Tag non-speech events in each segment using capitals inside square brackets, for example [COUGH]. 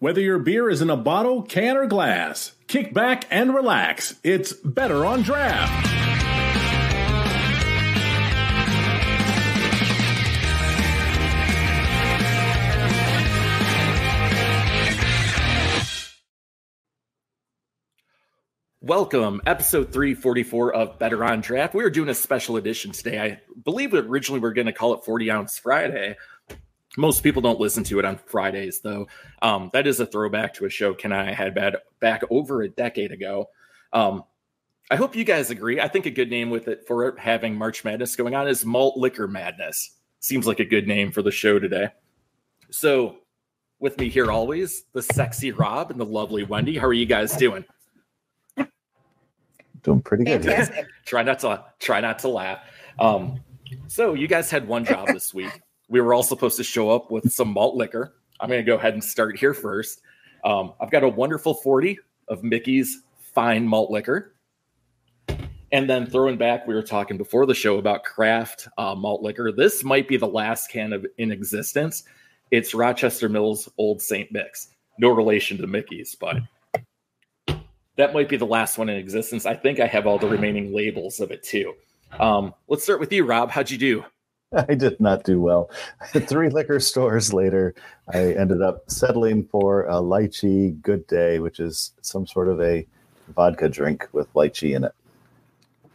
Whether your beer is in a bottle, can, or glass, kick back and relax. It's better on draft. Welcome, episode 344 of Better on Draft. We are doing a special edition today. I believe originally we are going to call it 40 ounce Friday. Most people don't listen to it on Fridays, though. Um, that is a throwback to a show Ken and I had bad, back over a decade ago. Um, I hope you guys agree. I think a good name with it for having March Madness going on is Malt Liquor Madness. Seems like a good name for the show today. So, with me here always, the sexy Rob and the lovely Wendy. How are you guys doing? doing pretty good. [LAUGHS] try not to try not to laugh. Um, so you guys had one job this week. We were all supposed to show up with some malt liquor. I'm going to go ahead and start here first. Um, I've got a wonderful 40 of Mickey's fine malt liquor. And then throwing back, we were talking before the show about craft uh, malt liquor. This might be the last can of in existence. It's Rochester Mills Old St. Mix. No relation to Mickey's, but that might be the last one in existence. I think I have all the remaining labels of it too. Um, let's start with you, Rob. How'd you do? [LAUGHS] I did not do well. [LAUGHS] Three liquor stores later, I ended up settling for a lychee good day, which is some sort of a vodka drink with lychee in it.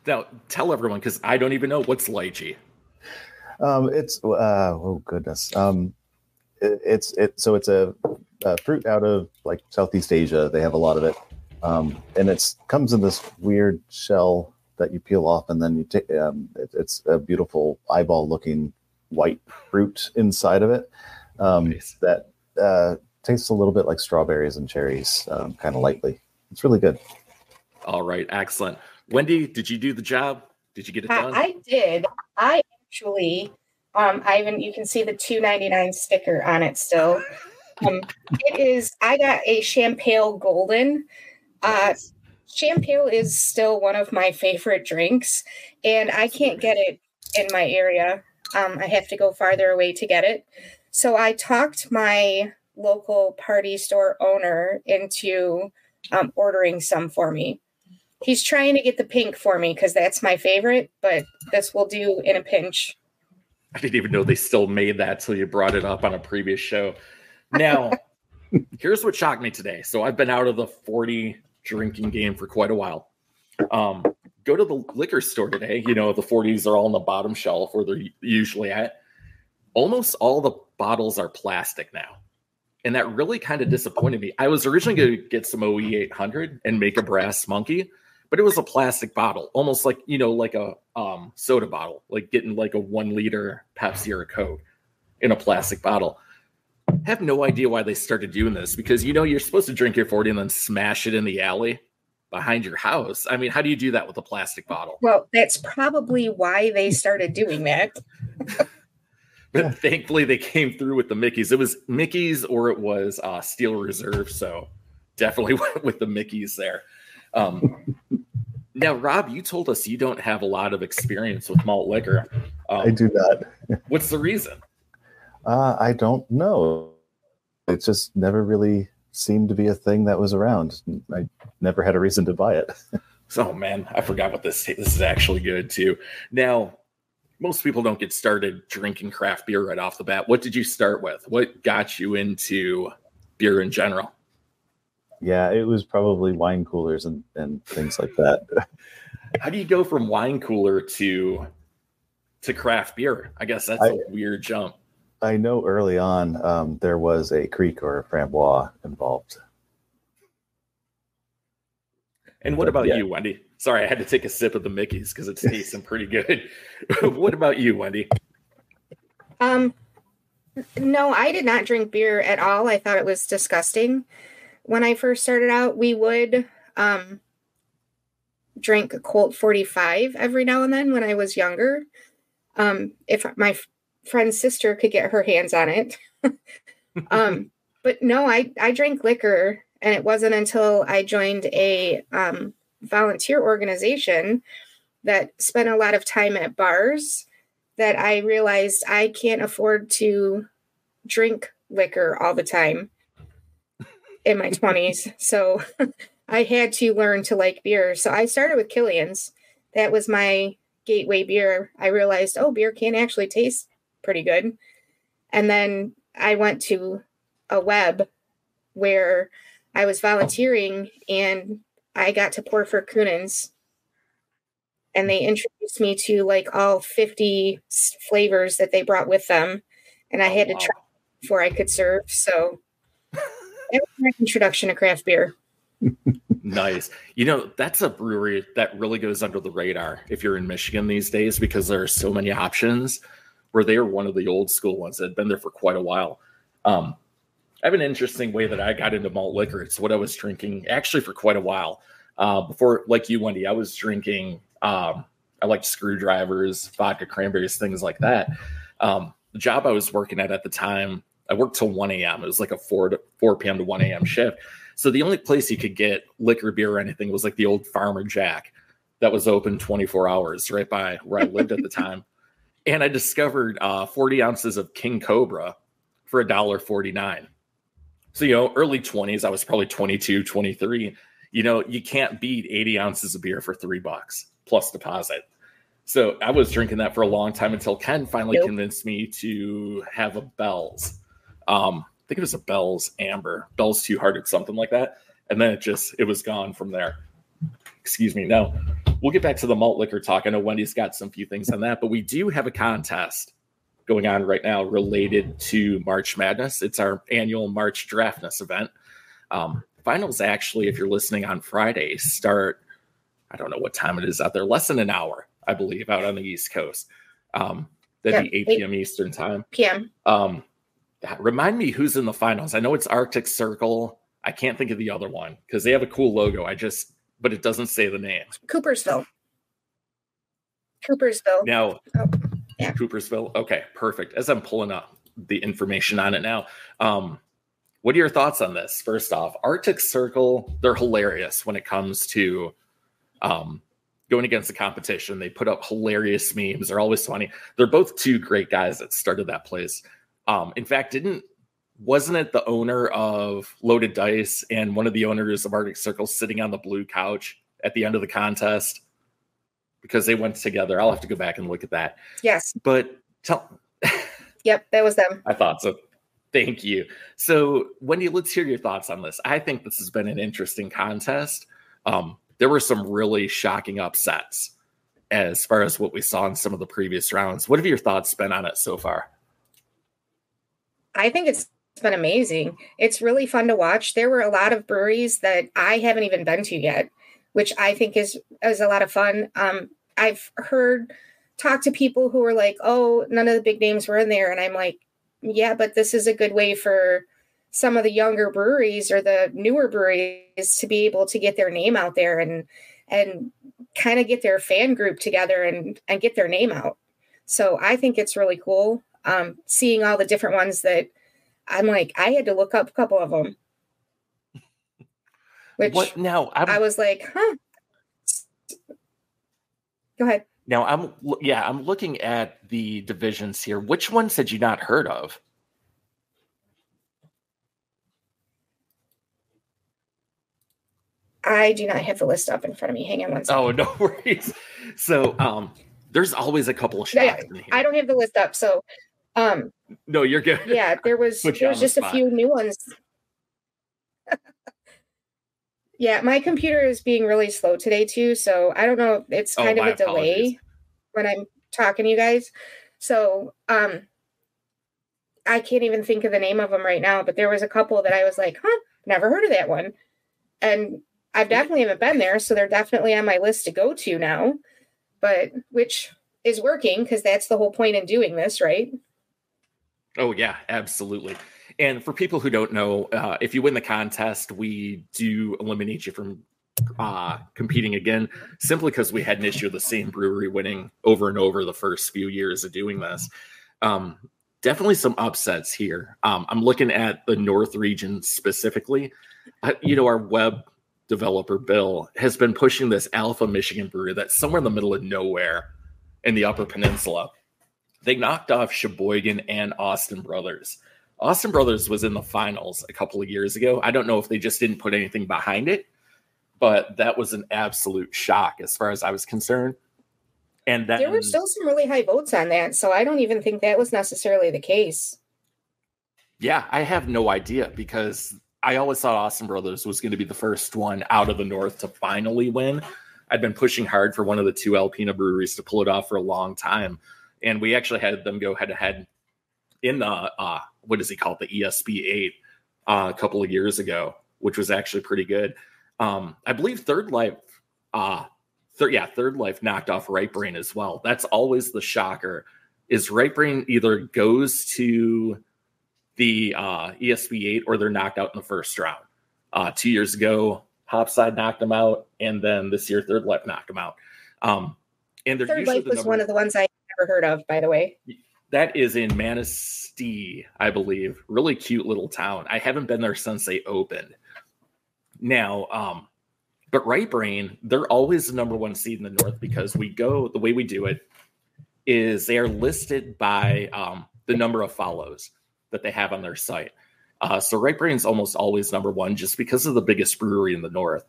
Now, tell everyone because I don't even know what's lychee. Um, it's uh, oh goodness. Um, it, it's it so it's a, a fruit out of like Southeast Asia. They have a lot of it um, and it comes in this weird shell that you peel off, and then you take. Um, it, it's a beautiful eyeball-looking white fruit inside of it um, nice. that uh, tastes a little bit like strawberries and cherries, um, kind of lightly. It's really good. All right, excellent. Wendy, did you do the job? Did you get it done? I, I did. I actually, um, I even you can see the two ninety nine sticker on it still. Um, it is. I got a Champagne Golden uh, Champagne is still one of my favorite drinks, and I can't get it in my area. Um, I have to go farther away to get it. So I talked my local party store owner into um, ordering some for me. He's trying to get the pink for me because that's my favorite, but this will do in a pinch. I didn't even know they still made that till you brought it up on a previous show. Now, [LAUGHS] here's what shocked me today. So I've been out of the 40 drinking game for quite a while. Um, go to the liquor store today. You know, the 40s are all on the bottom shelf where they're usually at. Almost all the bottles are plastic now. And that really kind of disappointed me. I was originally going to get some OE 800 and make a brass monkey, but it was a plastic bottle, almost like, you know, like a um, soda bottle, like getting like a one liter Pepsi or a Coke in a plastic bottle have no idea why they started doing this because you know you're supposed to drink your 40 and then smash it in the alley behind your house. I mean, how do you do that with a plastic bottle? Well, that's probably why they started doing that. [LAUGHS] but thankfully they came through with the Mickey's. It was Mickey's or it was uh, Steel Reserve, so definitely [LAUGHS] went with the Mickey's there. Um, [LAUGHS] now, Rob, you told us you don't have a lot of experience with malt liquor. Um, I do not. what's the reason? Uh, I don't know. It just never really seemed to be a thing that was around. I never had a reason to buy it. [LAUGHS] oh man, I forgot what this this is actually good too. Now, most people don't get started drinking craft beer right off the bat. What did you start with? What got you into beer in general? Yeah, it was probably wine coolers and, and things like that. [LAUGHS] How do you go from wine cooler to to craft beer? I guess that's I, a weird jump. I know early on um, there was a kriek or a framboise involved. And what about yeah. you, Wendy? Sorry, I had to take a sip of the Mickey's because it's tasting pretty good. [LAUGHS] what about you, Wendy? Um, no, I did not drink beer at all. I thought it was disgusting. When I first started out, we would um, drink Colt 45 every now and then when I was younger. Um, if my friend's sister could get her hands on it. [LAUGHS] um, but no, I, I drank liquor, and it wasn't until I joined a um, volunteer organization that spent a lot of time at bars that I realized I can't afford to drink liquor all the time. in my 20s. [LAUGHS] So I had to learn to like beer. So I started with Killian's. That was my gateway beer. I realized, oh, beer can actually taste pretty good. And then I went to a web where I was volunteering and I got to pour for Kuhnhenn's. And they introduced me to like all 50 flavors that they brought with them. And I had to try before I could serve. So [LAUGHS] that was my introduction to craft beer. nice. You know, that's a brewery that really goes under the radar if you're in Michigan these days because there are so many options where they are one of the old school ones that had been there for quite a while. Um, I have an interesting way that I got into malt liquor. It's what I was drinking actually for quite a while. Uh, before, like you, Wendy, I was drinking, um, I liked screwdrivers, vodka, cranberries, things like that. Um, the job I was working at at the time, I worked till 1 a.m. It was like a 4 to 4 p.m. to 1 a.m. shift. So the only place you could get liquor, beer, or anything was like the old Farmer Jack that was open 24 hours right by where I lived at the [LAUGHS] time. And I discovered uh, 40 ounces of King Cobra for a dollar 49. So, you know, early 20s, I was probably 22, 23. You know, you can't beat 80 ounces of beer for three bucks plus deposit. So I was drinking that for a long time until Ken finally nope. convinced me to have a Bell's. Um, I think it was a Bell's Amber, Bell's Two Hearted, something like that. And then it just it was gone from there. Excuse me. Now we'll get back to the malt liquor talk. I know Wendy's got some few things on that, but we do have a contest going on right now related to March Madness. It's our annual March Draftness event. Um, finals actually, if you're listening on Friday, start. I don't know what time it is out there. Less than an hour, I believe, out on the East Coast. Um, that'd yeah, be 8 p.m. Eastern time. PM. Um, Remind me who's in the finals. I know it's Arctic Circle. I can't think of the other one because they have a cool logo. I just, but it doesn't say the name. Coopersville. Coopersville. Now, oh, yeah. Coopersville. Okay, perfect. As I'm pulling up the information on it now, um, what are your thoughts on this? First off, Arctic Circle, they're hilarious when it comes to um, going against the competition. They put up hilarious memes. They're always funny. They're both two great guys that started that place. Um, in fact, didn't wasn't it the owner of Loaded Dice and one of the owners of Arctic Circle sitting on the blue couch at the end of the contest because they went together? I'll have to go back and look at that. Yes, but tell. [LAUGHS] yep, that was them. I thought so. Thank you. So, Wendy, let's hear your thoughts on this. I think this has been an interesting contest. Um, there were some really shocking upsets as far as what we saw in some of the previous rounds. What have your thoughts been on it so far? I think it's been amazing. It's really fun to watch. There were a lot of breweries that I haven't even been to yet, which I think is is a lot of fun. Um, I've heard talk to people who were like, "Oh, none of the big names were in there," and I'm like, "Yeah, but this is a good way for some of the younger breweries or the newer breweries to be able to get their name out there and and kind of get their fan group together and and get their name out." So I think it's really cool um, seeing all the different ones that I'm like, I had to look up a couple of them. [LAUGHS] Which what now? I'm, i was like, huh. Go ahead. Now I'm yeah, I'm looking at the divisions here. Which ones had you not heard of? I do not have the list up in front of me. Hang on one second. Oh, no [LAUGHS] worries. So um there's always a couple of shots. Yeah, I don't have the list up, so um, no, you're good. Yeah, [LAUGHS] there was there was just a few new ones. [LAUGHS] yeah, my computer is being really slow today too, so I don't know. It's oh, kind oh, of a delay when I'm talking to you guys. So, um, I can't even think of the name of them right now, but there was a couple that I was like, "Huh, never heard of that one," and I've definitely haven't been there, so they're definitely on my list to go to now. But which is working because that's the whole point in doing this, right? Oh yeah, absolutely. And for people who don't know, uh, if you win the contest, we do eliminate you from uh, competing again, simply because we had an issue of the same brewery winning over and over the first few years of doing this. Um, definitely some upsets here. Um, I'm looking at the North region specifically. Uh, you know, our web developer Bill has been pushing this Alpha Michigan brewery that's somewhere in the middle of nowhere in the Upper Peninsula they knocked off Cheboygan and Austin Brothers. Austin Brothers was in the finals a couple of years ago. I don't know if they just didn't put anything behind it, but that was an absolute shock as far as I was concerned. And then, there were still some really high votes on that, so I don't even think that was necessarily the case. Yeah, I have no idea because I always thought Austin Brothers was going to be the first one out of the North to finally win. I'd been pushing hard for one of the two Alpena breweries to pull it off for a long time, and we actually had them go head to head in the uh, what does he call it, the ESP eight uh, a couple of years ago, which was actually pretty good. Um, I believe Third Life, uh, third yeah, Third Life knocked off Right Brain as well. That's always the shocker. Is Right Brain either goes to the uh, ESB eight or they're knocked out in the first round. Uh, two years ago, Hopside knocked them out, and then this year Third Life knocked them out. Um, and they're Third Life the was one of the ones I never heard of, by the way. that is in Manistee, I believe. Really cute little town. I haven't been there since they opened. Now, um, but Right Brain, they're always the number one seed in the North because we go the way we do it is they are listed by um, the number of follows that they have on their site. Uh, so Right Brain's almost always number one just because of the biggest brewery in the North.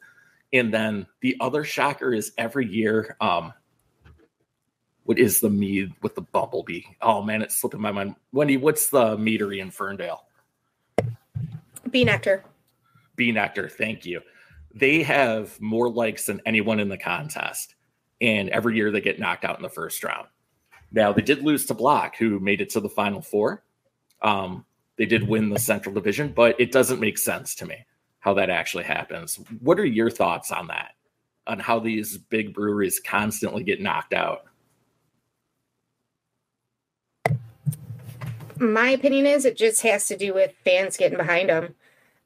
And then the other shocker is every year, um, what is the mead with the bumblebee? Oh man, it's slipping my mind. Wendy, what's the meadery in Ferndale? B. Nektar. B. Nektar, thank you. They have more likes than anyone in the contest. And every year they get knocked out in the first round. Now they did lose to Block, who made it to the final four. Um, they did win the Central Division, but it doesn't make sense to me how that actually happens. What are your thoughts on that? On how these big breweries constantly get knocked out? My opinion is it just has to do with fans getting behind them.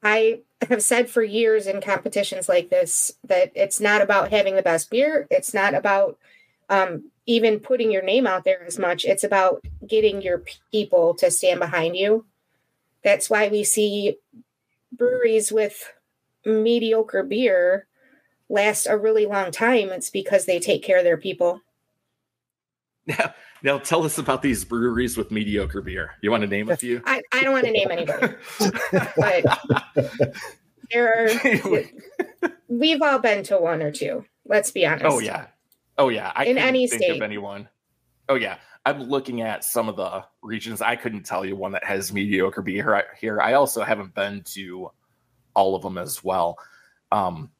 I have said for years in competitions like this that it's not about having the best beer. It's not about um, even putting your name out there as much. It's about getting your people to stand behind you. That's why we see breweries with mediocre beer last a really long time. It's because they take care of their people. Now, now tell us about these breweries with mediocre beer. You want to name a few? I, I don't want to name anybody, but there are, [LAUGHS] we've all been to one or two. Let's be honest. Oh yeah, oh yeah. I In any think state. of anyone. Oh yeah, I'm looking at some of the regions. I couldn't tell you one that has mediocre beer here. I also haven't been to all of them as well. Um,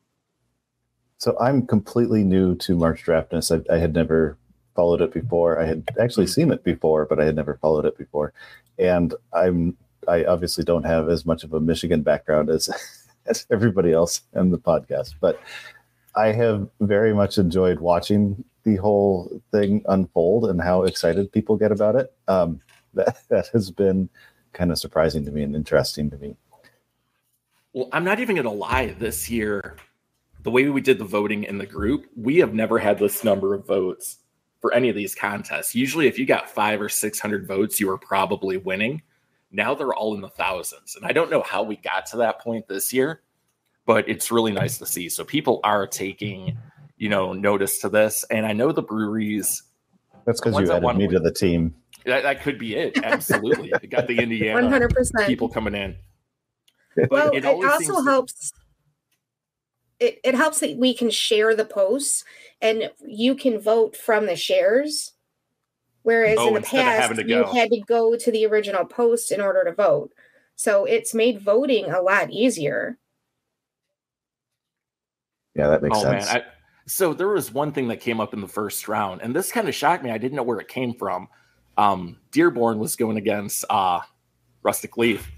So I'm completely new to March Draftness. I, I had never followed it before. I had actually seen it before, but I had never followed it before. And I'm I obviously don't have as much of a Michigan background as [LAUGHS] as everybody else in the podcast, but I have very much enjoyed watching the whole thing unfold and how excited people get about it. Um, [LAUGHS] that that has been kind of surprising to me and interesting to me. Well, I'm not even going to lie. This year, the way we did the voting in the group, we have never had this number of votes for any of these contests. Usually, if you got five or 600 votes, you were probably winning. Now they're all in the thousands. And I don't know how we got to that point this year, but it's really nice to see. So people are taking, you know, notice to this. And I know the breweries, That's because you added me to the team. that, that could be it. Absolutely. You got the [LAUGHS] Indiana 100%. people coming in. But well, it, always also seems to- helps. It, it helps that we can share the posts and you can vote from the shares. Whereas Oh, in the past, you had to go to the original post in order to vote. So it's made voting a lot easier. Yeah, that makes oh sense. man, I, so there was one thing that came up in the first round, and this kind of shocked me. I didn't know where it came from. Um, Dearborn was going against uh, Rustic Leaf,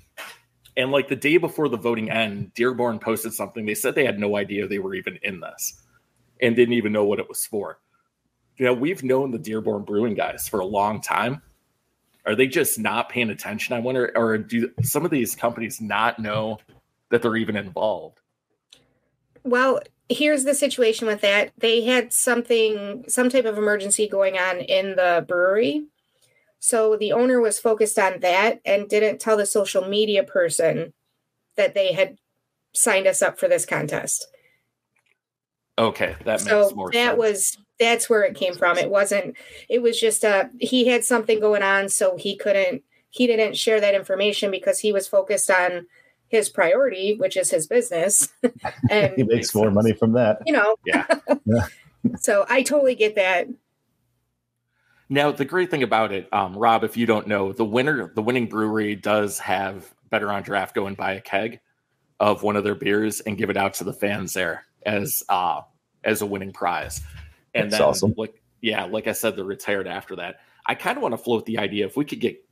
and like the day before the voting end, Dearborn posted something. They said they had no idea they were even in this, and didn't even know what it was for. You know, we've known the Dearborn Brewing guys for a long time. Are they just not paying attention? I wonder, or do some of these companies not know that they're even involved? Well, here's the situation with that. They had something, some type of emergency going on in the brewery. So the owner was focused on that and didn't tell the social media person that they had signed us up for this contest. Okay, that makes so more that sense. was that's where it came from. It wasn't it was just a he had something going on so he couldn't he didn't share that information because he was focused on his priority, which is his business. [LAUGHS] and he makes more money from that. You know. Yeah. yeah. [LAUGHS] So I totally get that. Now, the great thing about it, um, Rob, if you don't know, the winner, the winning brewery does have better on draft go and buy a keg of one of their beers and give it out to the fans there as uh as a winning prize. And That's then awesome. like yeah, like I said, they're retired after that. I kind of want to float the idea if we could get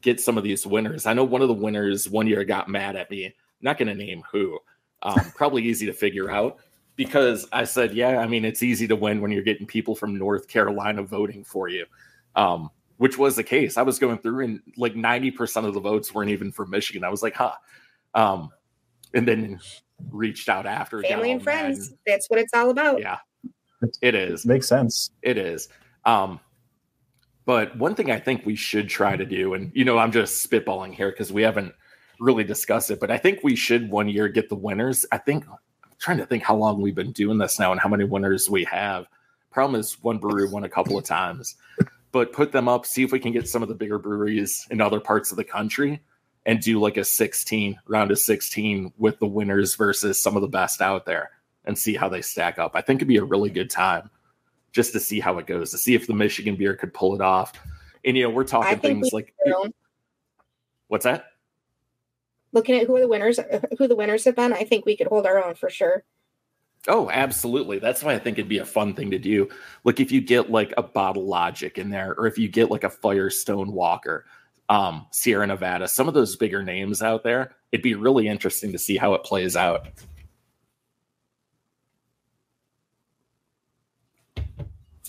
get some of these winners. I know one of the winners one year got mad at me. not going to name who. Um, probably easy to figure out because I said, yeah, I mean, it's easy to win when you're getting people from North Carolina voting for you, um, which was the case. I was going through and like 90% of the votes weren't even for Michigan. I was like, huh. Um, and then reached out after Family and friends. mad. That's what it's all about. Yeah, it is. Makes sense. It is. Um, but one thing I think we should try to do, and you know, I'm just spitballing here because we haven't really discussed it, but I think we should one year get the winners. I think I'm trying to think how long we've been doing this now and how many winners we have. Problem is, one brewery won a couple of times, but put them up, see if we can get some of the bigger breweries in other parts of the country and do like a 16 round of 16 with the winners versus some of the best out there and see how they stack up. I think it'd be a really good time just to see how it goes, to see if the Michigan beer could pull it off. And you know, we're talking things like what's that? Looking at who the winners who the winners have been, I think we could hold our own for sure. Oh, absolutely. That's why I think it'd be a fun thing to do. Like if you get like a Bottle Logic in there, or if you get like a Firestone Walker, um, Sierra Nevada, some of those bigger names out there, it'd be really interesting to see how it plays out.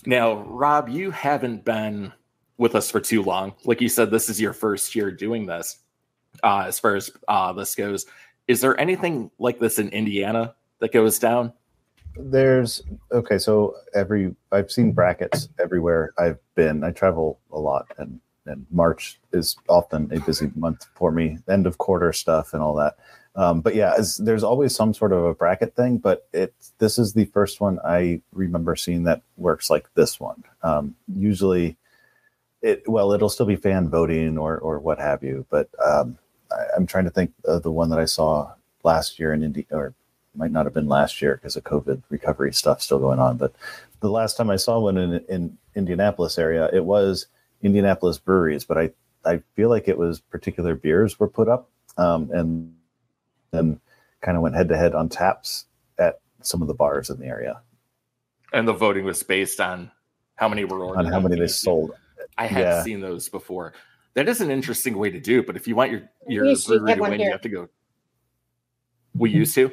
Now, Rob, you haven't been with us for too long. Like you said, this is your first year doing this. Uh, as far as uh, this goes, is there anything like this in Indiana that goes down? There's okay, so every I've seen brackets everywhere I've been. I travel a lot, and and March is often a busy month for me. End of quarter stuff and all that. Um, but yeah, there's always some sort of a bracket thing. But it this is the first one I remember seeing that works like this one. Um, usually, it well, it'll still be fan voting or or what have you. But um, I, I'm trying to think of the one that I saw last year in India, or might not have been last year because of COVID recovery stuff still going on. But the last time I saw one in in Indianapolis area, it was Indianapolis breweries, but I I feel like it was particular beers were put up, um, and then kind of went head to head on taps at some of the bars in the area And the voting was based on how many were ordered. on how many they sold. I had Yeah. seen those before. That is an interesting way to do it, but if you want your your We used to brewery to win, you have to go. We used to.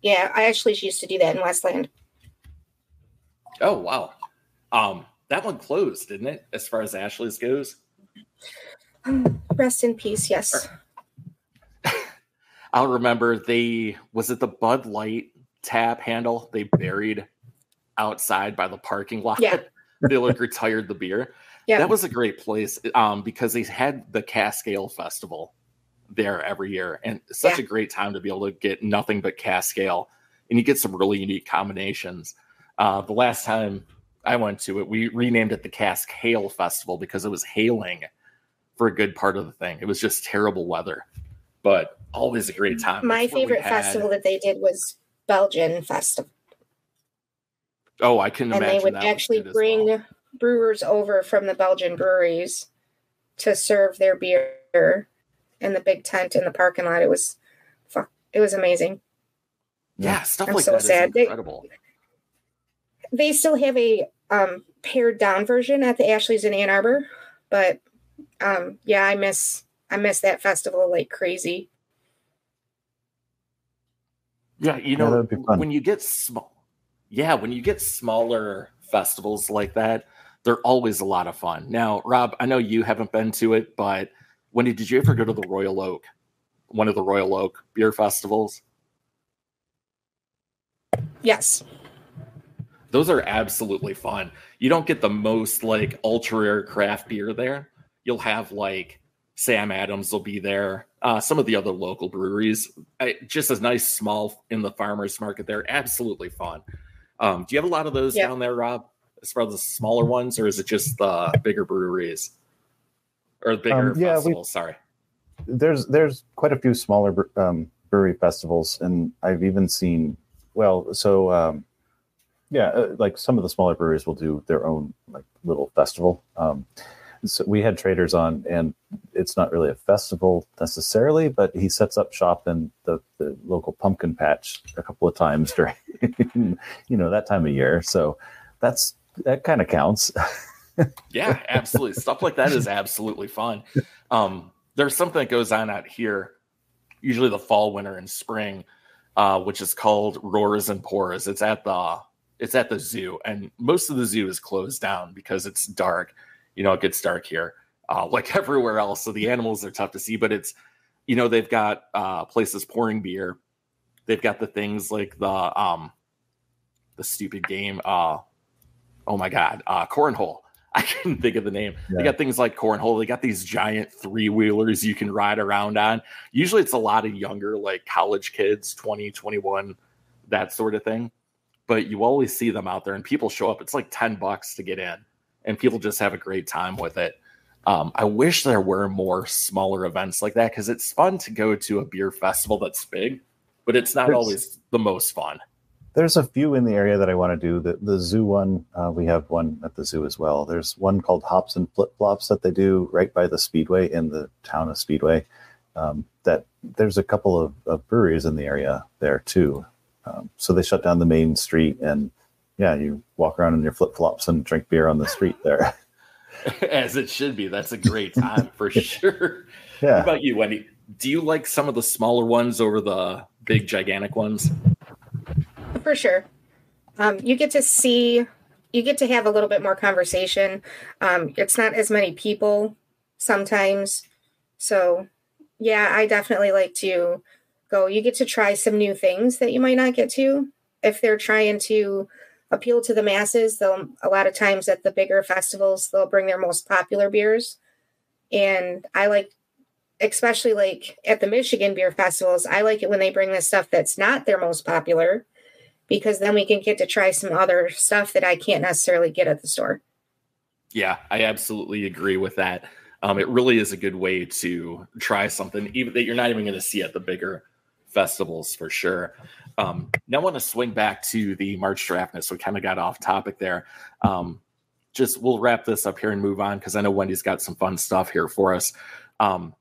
Yeah, I actually used to do that in Westland. Oh wow, um, that one closed, didn't it? As far as Ashley's goes, [SIGHS] Rest in peace. Yes. [LAUGHS] I'll remember they was it the Bud Light tap handle they buried outside by the parking lot. Yeah. [LAUGHS] they like retired the beer. Yeah. That was a great place um, because they had the Cascale Festival there every year, and such a great time to be able to get nothing but Cascale, and you get some really unique combinations. Uh, the last time I went to it, we renamed it the Cascale Festival because it was hailing for a good part of the thing. It was just terrible weather, but always a great time. My That's favorite festival that they did was Belgian Festival. Oh, I can and imagine they would actually bring well. Brewers over from the Belgian breweries to serve their beer in the big tent in the parking lot. It was fuck. It was amazing. yeah stuff I'm like so that is sad. They- incredible. They still have a um, pared down version at the Ashley's in Ann Arbor, but um, yeah, I miss I miss that festival like crazy. Yeah, you know, that'd be fun. when you get small, yeah, when you get smaller festivals like that, they're always a lot of fun. Now, Rob, I know you haven't been to it, but Wendy, did, you ever go to the Royal Oak, one of the Royal Oak beer festivals? Yes. Those are absolutely fun. You don't get the most like ultra rare craft beer there. You'll have like Sam Adams will be there. Uh, some of the other local breweries, I, just a nice small in the farmers market there. Absolutely fun. Um, do you have a lot of those Yeah. down there, Rob? As far as the smaller ones, or is it just the bigger breweries? or the bigger Um, yeah, we- Sorry. there's there's quite a few smaller um, brewery festivals, and I've even seen well, so um, yeah, uh, like some of the smaller breweries will do their own like little festival. Um, so we had traders on, and it's not really a festival necessarily, but he sets up shop in the, the local pumpkin patch a couple of times during [LAUGHS] you know that time of year. So that's that kind of counts. [LAUGHS] Yeah, absolutely. Stuff like that is absolutely fun. Um, there's something that goes on out here, usually the fall, winter, and spring, uh, which is called Roars and Pours. It's at the it's at the zoo, and most of the zoo is closed down because it's dark. You know, it gets dark here, uh, like [LAUGHS] everywhere else. So the animals are tough to see, but it's you know they've got uh, places pouring beer. They've got the things like the um the stupid game. Uh, oh my god, uh, cornhole. [LAUGHS] I couldn't think of the name. They got things like cornhole. They got these giant three wheelers you can ride around on. Usually it's a lot of younger, like college kids, 20, 21, that sort of thing. But you always see them out there and people show up. It's like 10 bucks to get in, and people just have a great time with it. Um, I wish there were more smaller events like that because it's fun to go to a beer festival that's big, but it's not There's- always the most fun. There's a few in the area that I want to do. The the zoo one, uh, we have one at the zoo as well. There's one called Hops and Flip Flops that they do right by the Speedway in the town of Speedway. Um, that there's a couple of, of breweries in the area there too. Um, so they shut down the main street and yeah, you walk around in your flip flops and drink beer on the street there. [LAUGHS] As it should be. That's a great time for [LAUGHS] sure. What yeah, about you, Wendy? Do you like some of the smaller ones over the big, gigantic ones? For sure. Um, you get to see, you get to have a little bit more conversation. Um, it's not as many people sometimes. So, yeah, I definitely like to go. You get to try some new things that you might not get to. If they're trying to appeal to the masses, they'll, a lot of times at the bigger festivals, they'll bring their most popular beers. And I like, especially like at the Michigan beer festivals, I like it when they bring the stuff that's not their most popular because then we can get to try some other stuff that I can't necessarily get at the store. Yeah, I absolutely agree with that. Um, it really is a good way to try something even that you're not even going to see at the bigger festivals for sure. Um, now I want to swing back to the March draftness. We kind of got off topic there. Um, just we'll wrap this up here and move on because I know Wendy's got some fun stuff here for us. Um,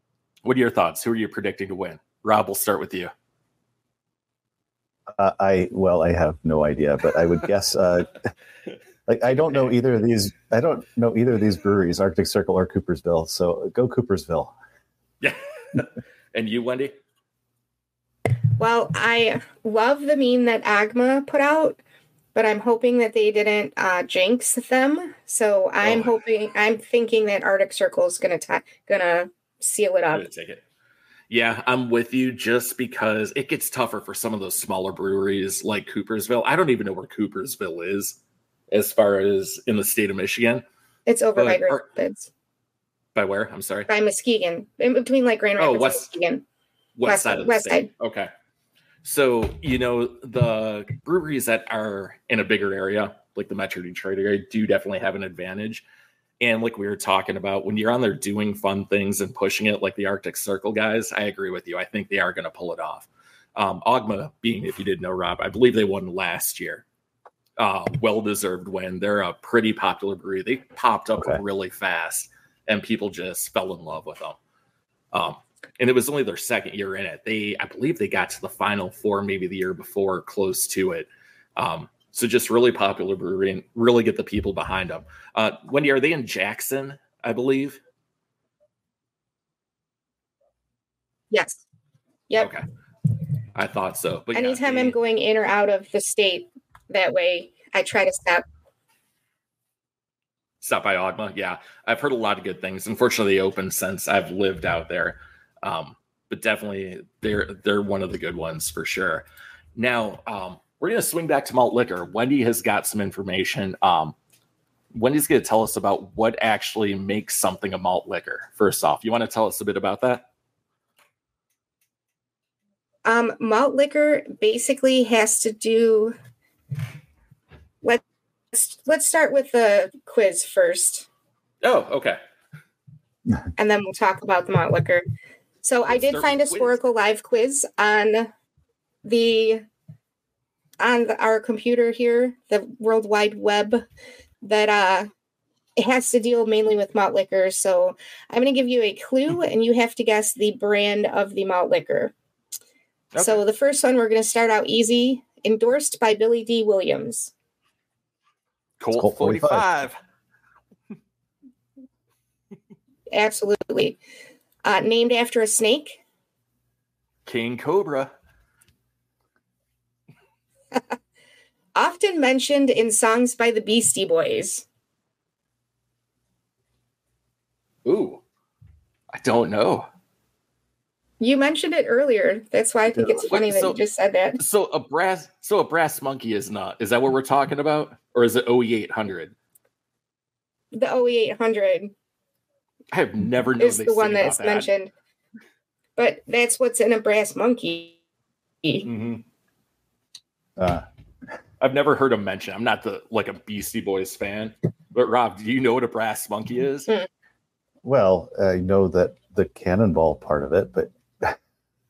what are your thoughts? Who are you predicting to win? Rob, we'll start with you. Uh, I well, I have no idea, but I would guess. Uh, [LAUGHS] like I don't know either of these. I don't know either of these breweries, Arctic Circle or Coopersville. So go Coopersville. Yeah. [LAUGHS] and you, Wendy? Well, I love the meme that Ogma put out, but I'm hoping that they didn't uh, jinx them. So I'm Oh. hoping, I'm thinking that Arctic Circle is gonna ta- gonna seal it I'm up. gonna take it. Yeah, I'm with you just because it gets tougher for some of those smaller breweries like Coopersville. I don't even know where Coopersville is as far as in the state of Michigan. It's over by But Grand Rapids, By where? I'm sorry. by Muskegon, in between like Grand Oh, Rapids west- and Muskegon. West, West- side of the west state. Okay. So, you know, the breweries that are in a bigger area, like the Metro Detroit area, do definitely have an advantage. And like we were talking about, when you're on there doing fun things and pushing it, like the Arctic Circle guys, I agree with you. I think they are going to pull it off. Um, Ogma, being if you didn't know, Rob, I believe they won last year. Uh, well deserved win. They're a pretty popular brewery. They popped up Okay. really fast, and people just fell in love with them. Um, and it was only their second year in it. They, I believe, they got to the final four maybe the year before, close to it. Um, so just really popular brewery and really get the people behind them. Uh, Wendy, are they in Jackson? I believe. Yes. Yep. Okay. I thought so. But yeah, Anytime they- I'm going in or out of the state, that way I try to stop. Stop by Ogma. Yeah, I've heard a lot of good things. Unfortunately, they opened since I've lived out there, um, but definitely they're they're one of the good ones for sure. Now um, we're gonna swing back to malt liquor. Wendy has got some information. Um, Wendy's gonna tell us about what actually makes something a malt liquor. First off, you want to tell us a bit about that? Um, malt liquor basically has to do. Let's let's start with the quiz first. Oh, okay. and then we'll talk about the malt liquor. So I Let's did find a quiz. Live quiz on the on the, our computer here, the World Wide Web, that uh it has to deal mainly with malt liquor. So I'm going to give you a clue, and you have to guess the brand of the malt liquor. So the first one, we're going to start out easy. Endorsed by Billy Dee Williams. Colt, Colt 45. 45. Absolutely. Uh, named after a snake. King Cobra. Often mentioned in songs by the Beastie Boys. Ooh. I don't know. You mentioned it earlier. That's why I think it's Wait, funny that you just said that. So a brass so a brass monkey is not. Is that what we're talking about? Or is it OE 800? The OE 800 I have never known is the one that's that. mentioned. But that's what's in a brass monkey. Mhm. Uh, I've never heard him mention. I'm not the like a Beastie Boys fan. But Rob, do you know what a brass monkey is? well, uh, I know that the cannonball part of it, but [LAUGHS]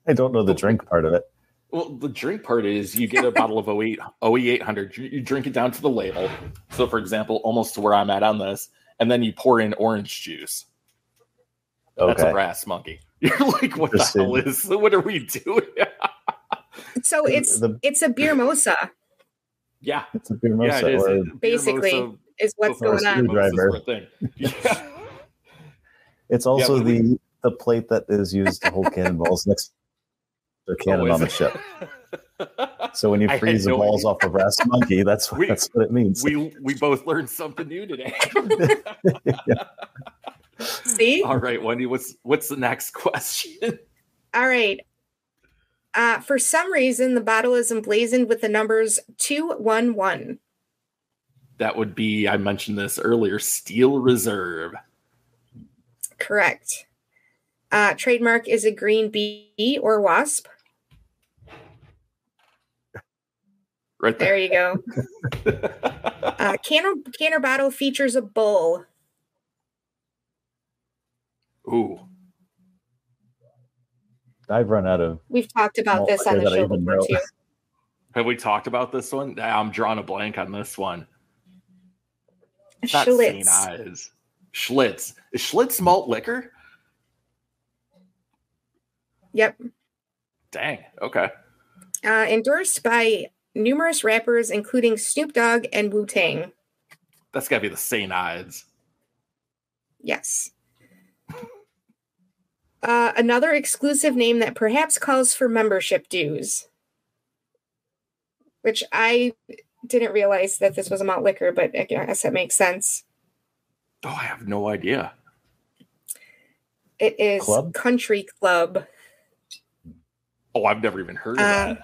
I don't know the drink part of it. Well, the drink part is you get a [LAUGHS] bottle of 08, OE 800, you, you drink it down to the label. So, for example, almost to where I'm at on this, and then you pour in orange juice. Oh, that's a brass monkey. [LAUGHS] You're like, what the hell is? What are we doing? So it's The- it's a beer mosa yeah, It's a beer yeah, it is. Basically, mosa is what's going on. mimosas Screwdriver. thing. [LAUGHS] Yeah. It's also but we- the the plate that is used to hold cannonballs next to the cannon Oh, on the is ship. [LAUGHS] So when you freeze the no balls idea. off a brass monkey, that's what We- that's what it means. we we both learned something new today. [LAUGHS] See? All right, Wendy, what's what's the next question? All right. Uh, for some reason, the bottle is emblazoned with the numbers 211. That would be I mentioned this earlier, Steel Reserve. Correct. Uh, trademark is a green bee or wasp. Right There there. you go. [LAUGHS] Uh, canner, canner bottle features a bull. Ooh. I've run out of We've talked about this on the show before, too. [LAUGHS] Have we talked about this one? I'm drawing a blank on this one. It's not Schlitz. Ides. Schlitz. Is Schlitz malt liquor? Yep. Dang. Okay. Uh, endorsed by numerous rappers, including Snoop Dogg and Wu Tang. That's got to be the St. Ides. Yes. Uh, another exclusive name that perhaps calls for membership dues, which I didn't realize that this was a malt liquor, but I guess that makes sense. Oh, I have no idea. It is Club? Country Club. Oh, I've never even heard of Uh,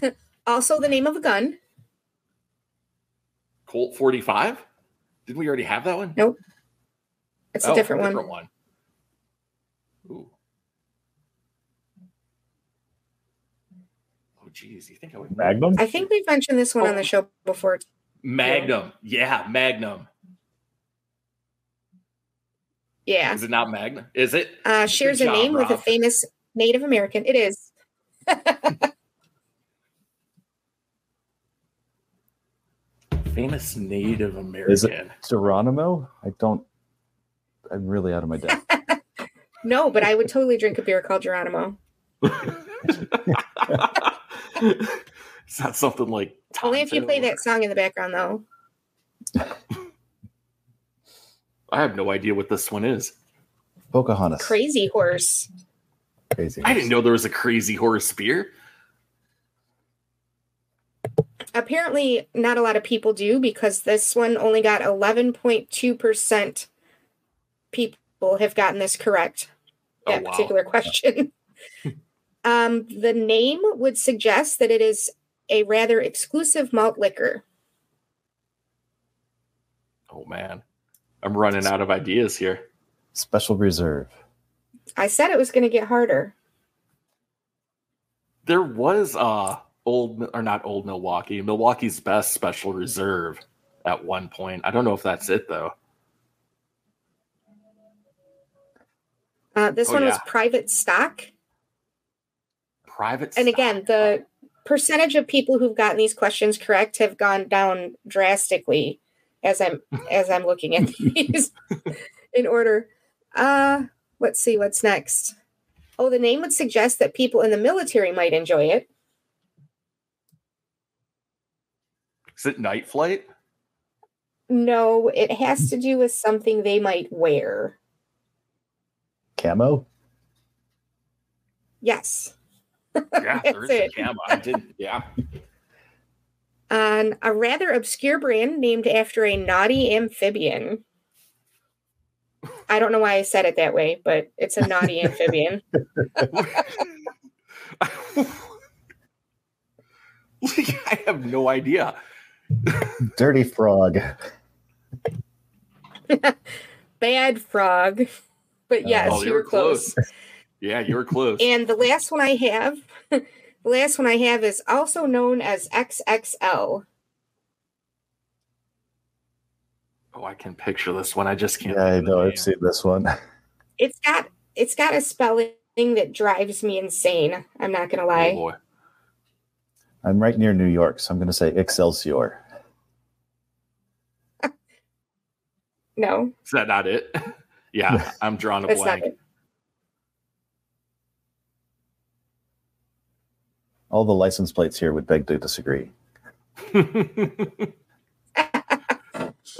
that. [LAUGHS] Also, the name of a gun. Colt 45? Didn't we already have that one? Nope. It's Oh, a different, one. different one. Ooh. Geez. You think I would? Magnum. I think we've mentioned this one on Oh. the show before. Magnum. Yeah, Magnum. Yeah. Is it not Magnum? Is it? Uh, shares a job, name with a famous Native American. It is. [LAUGHS] Famous Native American. Is it? American. Geronimo. I don't. I'm really out of my depth. [LAUGHS] No, but I would totally drink a beer called Geronimo. [LAUGHS] [LAUGHS] it's not something like Only if you play Tonto. that song in the background, though. [LAUGHS] I have no idea what this one is. Pocahontas. Crazy Horse. Crazy. I didn't know there was a crazy horse beer. Apparently, not a lot of people do because this one only got 11.2% people have gotten this correct. Oh, That wow. particular question. [LAUGHS] um, the name would suggest that it is a rather exclusive malt liquor. Oh man, I'm running out of ideas here. Special reserve. I said it was going to get harder. There was uh old or not old Milwaukee, Milwaukee's best special reserve at one point. I don't know if that's it though. Uh, this Oh, one was private stock. Private. And stock. again, the percentage of people who've gotten these questions correct have gone down drastically as I'm [LAUGHS] as I'm looking at these [LAUGHS] in order. Uh let's see what's next. Oh, the name would suggest that people in the military might enjoy it. is it night flight? No, it has to do with something they might wear. Camo? Yes. Yeah, [LAUGHS] there is That's a it. camo. I did. Yeah. On a rather obscure brand named after a naughty amphibian. I don't know why I said it that way, but it's a naughty [LAUGHS] amphibian. [LAUGHS] I have no idea. Dirty frog. Bad frog. But uh, yes, Oh, you were close. Yeah, you were close. And the last one I have, [LAUGHS] the last one I have is also known as XXL. oh, I can picture this one. I just can't. Yeah, I think of the know. I've seen this one. [LAUGHS] It's got it's got a spelling that drives me insane. I'm not gonna Oh lie. boy. I'm right near New York, so I'm going to say Excelsior. [LAUGHS] no, Is that not it? yeah, I'm drawing a that's not blank. All the license plates here would beg to disagree. All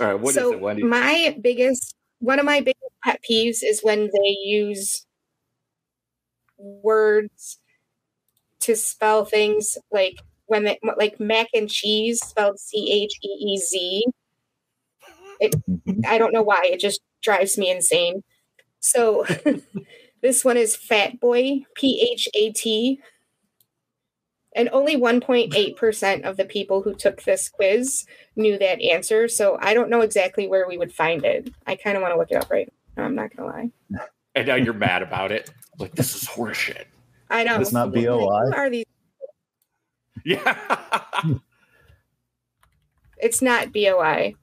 right, what is so it, Wendy? my biggest one of my biggest pet peeves is when they use words to spell things like when they like mac and cheese spelled C H E E Z. Mhm. I don't know why. It just drives me insane. So [LAUGHS] this one is Fat Boy, P H A T. And only 1.8% of the people who took this quiz knew that answer. So I don't know exactly where we would find it. I kind of want to look it up right now. I'm not going to lie. and now you're mad about it. Like this is horseshit. I know. It's not Who BOI. are these? Yeah. [LAUGHS] It's not BOI.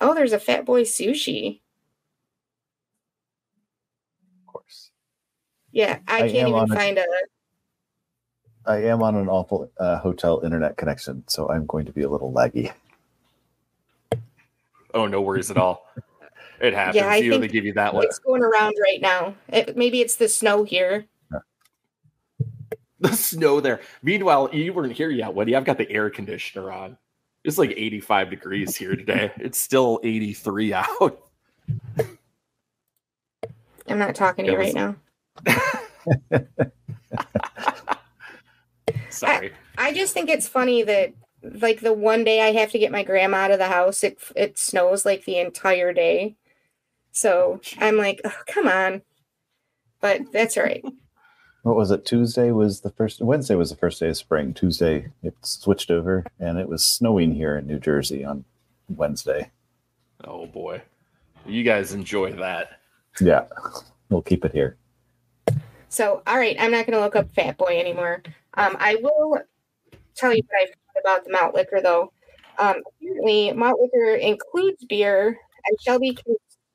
Oh, there's a Fat Boy sushi. Of course. Yeah, I, I can't even on it. find a. I am on an awful uh, hotel internet connection, so I'm going to be a little laggy. oh, no worries at all. [LAUGHS] It happens. Yeah, I you know, think they give you that one. It's going around right now. It, maybe it's the snow here. [LAUGHS] The snow there. Meanwhile, you weren't here yet, Wendy. I've got the air conditioner on. It's like 85 degrees here today. [LAUGHS] It's still 83 out. I'm not talking to It you right now. [LAUGHS] Sorry. I just think it's funny that like the one day I have to get my grandma out of the house, it it snows like the entire day. So I'm like, oh, come on. But that's all right. [LAUGHS] What was it? Tuesday was the first. Wednesday was the first day of spring. Tuesday it switched over, and it was snowing here in New Jersey on Wednesday. Oh boy. You guys enjoy that. Yeah, we'll keep it here. So all right, I'm not going to look up Fat Boy anymore. Um, I will tell you what I've heard about the malt liquor though. Um, apparently, malt liquor includes beer and shall be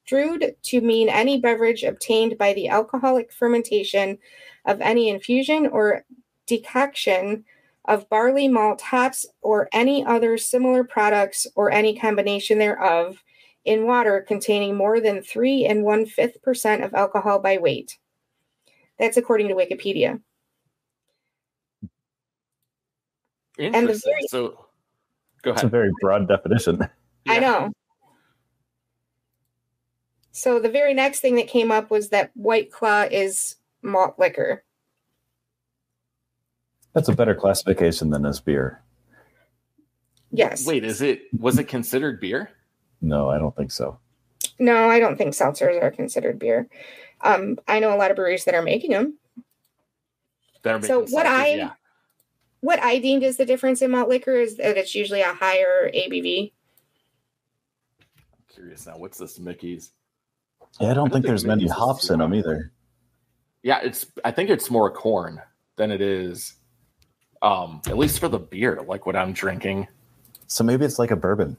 construed to mean any beverage obtained by the alcoholic fermentation of any infusion or decoction of barley malt, hops, or any other similar products or any combination thereof in water containing more than three and one fifth percent of alcohol by weight. That's according to Wikipedia. the Interesting. very- so go ahead. It's a very broad definition. I know. So the very next thing that came up was that White Claw is malt liquor. That's a better classification than this beer. Yes. Wait, is it was it considered beer? No, I don't think so. No, I don't think seltzers are considered beer. Um, I know a lot of breweries that are making them. That are So making what seltzers, I- yeah. What I deemed as the difference in malt liquor is that it's usually a higher ABV. I'm curious now. What's this Mickey's? Yeah, I don't, don't think think there's many Mickey's is hops in them either. Yeah, it's I think it's more corn than it is um at least for the beer, like what I'm drinking. So maybe it's like a bourbon.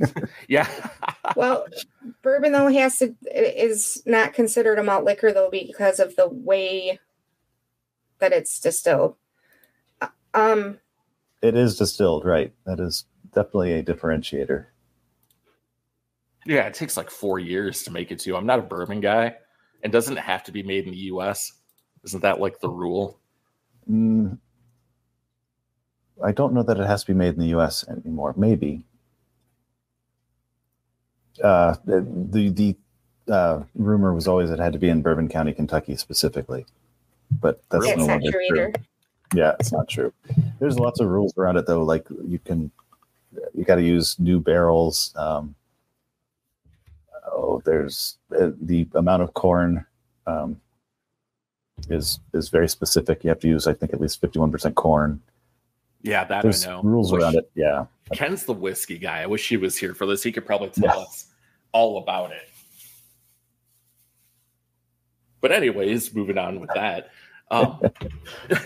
[LAUGHS] yeah. [LAUGHS] Well, bourbon though has to is not considered a malt liquor though because of the way that it's distilled. Uh, Um, It is distilled, right? That is definitely a differentiator. yeah, it takes like four years to make it to. I'm not a bourbon guy. And doesn't it have to be made in the US? Isn't that like the rule? Mm, I don't know that it has to be made in the U.S. anymore. Maybe. Uh, the the uh, rumor was always it had to be in Bourbon County, Kentucky, specifically, but that's that's no not longer true. Yeah, it's not true. There's lots of rules around it, though. Like you can, you got to use new barrels. Um, oh, there's uh, the amount of corn um, is is very specific. You have to use, I think, at least 51% corn. Yeah, that There's I know. rules Wish- around it. Yeah. Ken's the whiskey guy. I wish he was here for this. He could probably tell Yeah. us all about it. But anyways, moving on with that. Um, [LAUGHS]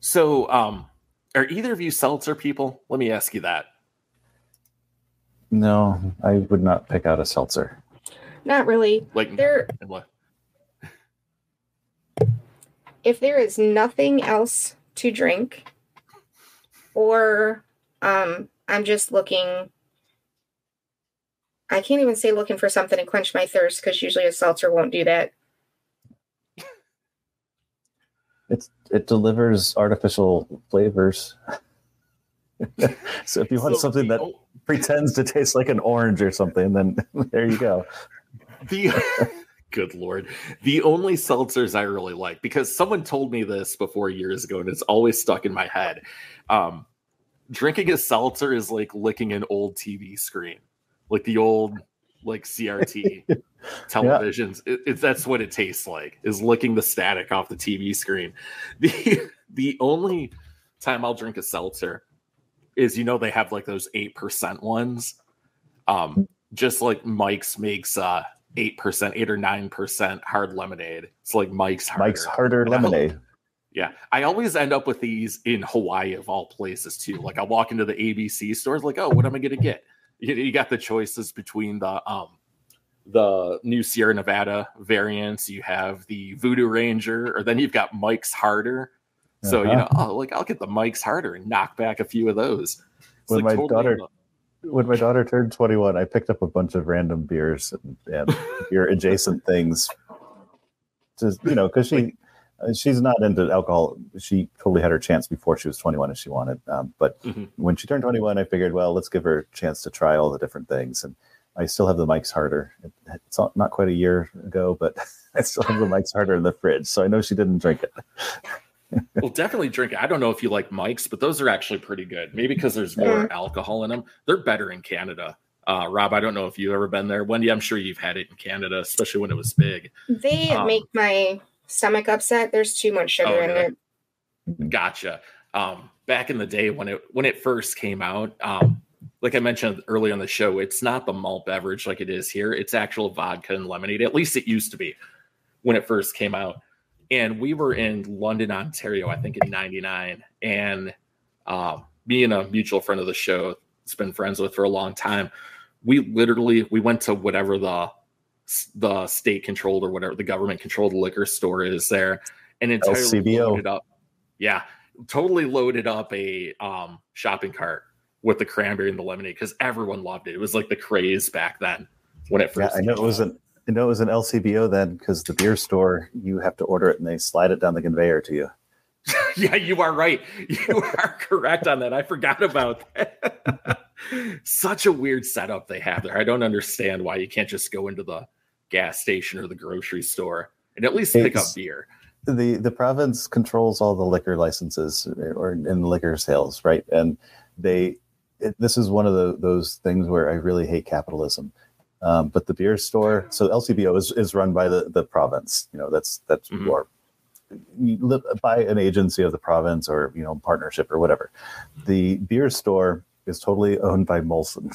so, um, are either of you seltzer people? Let me ask you that. No, I would not pick out a seltzer. Not really. Like, There, what- if there is nothing else to drink, or um, I'm just looking. I can't even say looking for something to quench my thirst because usually a seltzer won't do that. It's it delivers artificial flavors. [LAUGHS] so if you want So something that o- pretends to taste like an orange or something, then [LAUGHS] there you go. the good lord. The only seltzers i really like because someone told me this before years ago and it's always stuck in my head. Um drinking a seltzer is like licking an old tv screen like the old like crt [LAUGHS] televisions. It, it's that's what it tastes like is licking the static off the tv screen. [LAUGHS] The the only time i'll drink a seltzer is you know they have like those 8% ones? Um just like mike's makes uh eight percent, eight or nine percent hard lemonade. It's like Mike's harder. Mike's harder lemonade. Yeah, I always end up with these in Hawaii of all places too. Like I walk into the ABC stores, like, oh, what am I gonna get? You, you got the choices between the um the new Sierra Nevada variants. You have the Voodoo Ranger, or then you've got Mike's Harder. So you Uh-huh. know, oh, like I'll get the Mike's Harder and knock back a few of those. It's When my totally daughter- When my daughter turned 21, I picked up a bunch of random beers and, and [LAUGHS] beer adjacent things. Just you know, because she uh, she's not into alcohol. She totally had her chance before she was 21 if she wanted. Um, but Mhm. when she turned 21, I figured, well, let's give her a chance to try all the different things. And I still have the Mike's Harder. It, it's not, not quite a year ago, but [LAUGHS] I still have the Mike's Harder in the fridge. So I know she didn't drink it. Well, definitely drink it. I don't know if you like Mike's, but those are actually pretty good. Maybe because there's more alcohol in them. They're better in Canada. Uh, Rob, I don't know if you've ever been there. Wendy, I'm sure you've had it in Canada, especially when it was big. They Um, make my stomach upset. There's too much sugar Oh, in it. Gotcha. Um, back in the day when it when it first came out, um, like I mentioned early on the show, it's not the malt beverage like it is here. It's actual vodka and lemonade. At least it used to be when it first came out. And we were in London, Ontario, I think in '99, and um, me and a mutual friend of the show, has been friends with for a long time. We literally we went to whatever the the state controlled or whatever the government controlled liquor store is there, and entirely LCBO. loaded up. Yeah, totally loaded up a um, shopping cart with the cranberry and the lemonade because everyone loved it. It was like the craze back then when it first. Yeah. I know it was out. an I know it was an LCBO then because the beer store you have to order it and they slide it down the conveyor to you. [LAUGHS] yeah, you are right. You are correct on that. I forgot about that. [LAUGHS] Such a weird setup they have there. I don't understand why you can't just go into the gas station or the grocery store and at least pick up beer. the the province controls all the liquor licenses eh, or in liquor sales, right? And they it, this is one of the, those things where I really hate capitalism. Um, but the beer store, so LCBO is, is run by the, the province. You know, that's that's Mhm. or you live by an agency of the province or you know partnership or whatever. The beer store is totally owned by Molson.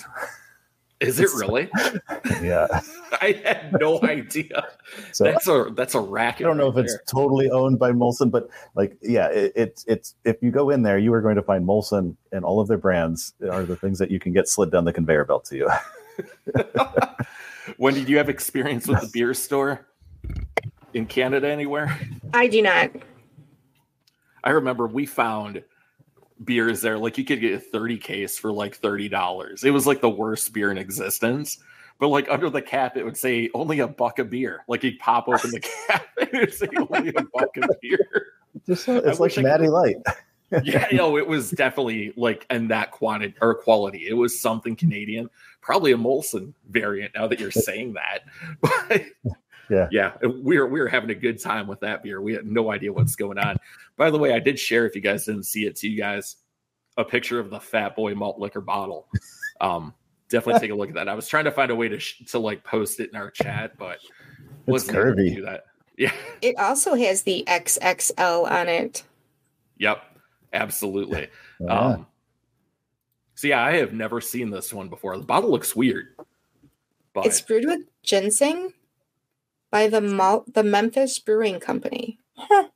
Is it [LAUGHS] really? [LAUGHS] yeah. [LAUGHS] I had no idea. So That's a that's a racket. I don't know if right it's there. totally owned by Molson, but like, yeah, it, it's it's if you go in there, you are going to find Molson and all of their brands are the things that you can get slid down the conveyor belt to you. [LAUGHS] when did you have experience with the beer store in Canada anywhere? I do not. I remember we found beers there. Like you could get a 30 case for like $30. It was like the worst beer in existence. But like under the cap, it would say only a buck of beer. Like you'd pop open the [LAUGHS] cap [LAUGHS] and it would say only a buck of beer. Just so- I it's like wish I Natty could- Light. Yeah, no, it was definitely like in that quantity or quality. It was something Canadian, probably a Molson variant. Now that you're [LAUGHS] saying that, [LAUGHS] but Yeah. yeah, we're we were having a good time with that beer. We had no idea what's going on. By the way, I did share if you guys didn't see it to you guys a picture of the Fat Boy malt liquor bottle. [LAUGHS] Um, definitely take a look at that. I was trying to find a way to sh- to like post it in our chat, but wasn't able to curvy. do that. Yeah. It also has the XXL on it. Yep. Absolutely. Yeah. Um, so yeah, I have never seen this one before. The bottle looks weird, but It's brewed with ginseng by the malt the Memphis Brewing Company. Huh.